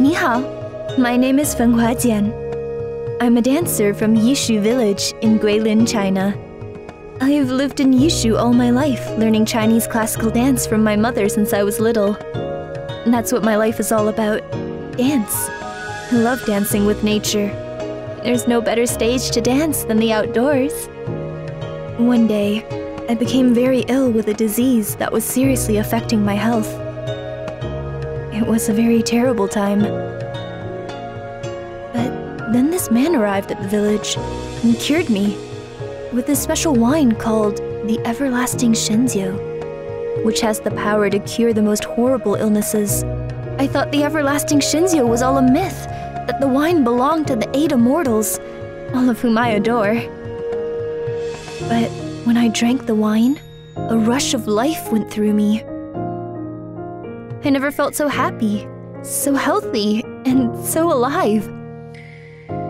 你好, my name is Fenghua Jian. I'm a dancer from Yishu village in Guilin, China. I've lived in Yishu all my life, learning Chinese classical dance from my mother since I was little. And that's what my life is all about dance. I love dancing with nature. There's no better stage to dance than the outdoors. One day, I became very ill with a disease that was seriously affecting my health. It was a very terrible time. But then this man arrived at the village and cured me with a special wine called the Everlasting Shenjiu, which has the power to cure the most horrible illnesses. I thought the Everlasting Shenjiu was all a myth, that the wine belonged to the eight immortals, all of whom I adore. But when I drank the wine, a rush of life went through me. I never felt so happy, so healthy, and so alive.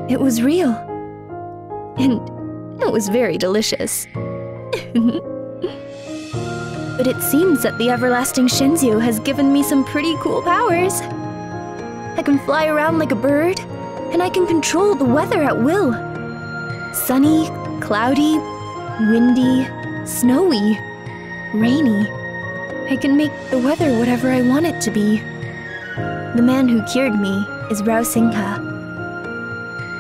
It was real. And it was very delicious. but it seems that the everlasting Shenjiu has given me some pretty cool powers. I can fly around like a bird, and I can control the weather at will. Sunny, cloudy, windy, snowy, rainy. I can make the weather whatever I want it to be. The man who cured me is Rao Singha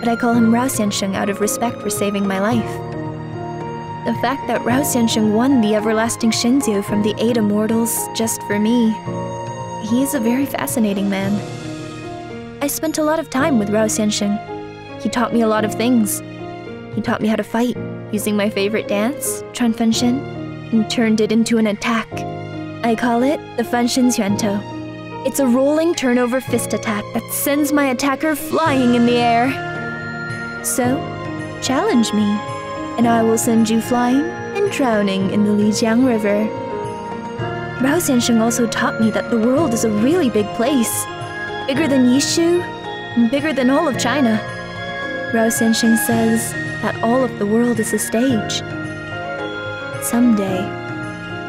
but I call him Rao Xiansheng out of respect for saving my life. The fact that Rao Xiansheng won the everlasting Shenjiu from the eight immortals just for me, he is a very fascinating man. I spent a lot of time with Rao Xiansheng. He taught me a lot of things. He taught me how to fight using my favorite dance, Chuan Fenshin, and turned it into an attack. I call it the Fenshin Xuantou. It's a rolling turnover fist attack that sends my attacker flying in the air. So, challenge me, and I will send you flying and drowning in the Lijiang River. Rao Xiansheng also taught me that the world is a really big place, bigger than Yishu, and bigger than all of China. Rao Xiansheng says that all of the world is a stage. Someday,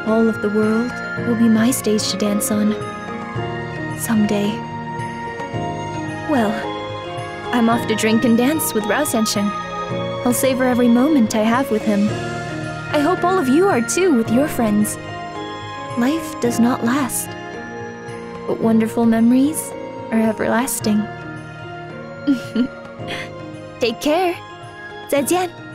all of the world will be my stage to dance on. Someday. Well, I'm off to drink and dance with Rao Xiansheng. I'll savor every moment I have with him. I hope all of you are too with your friends. Life does not last, but wonderful memories are everlasting. Take care. 再见。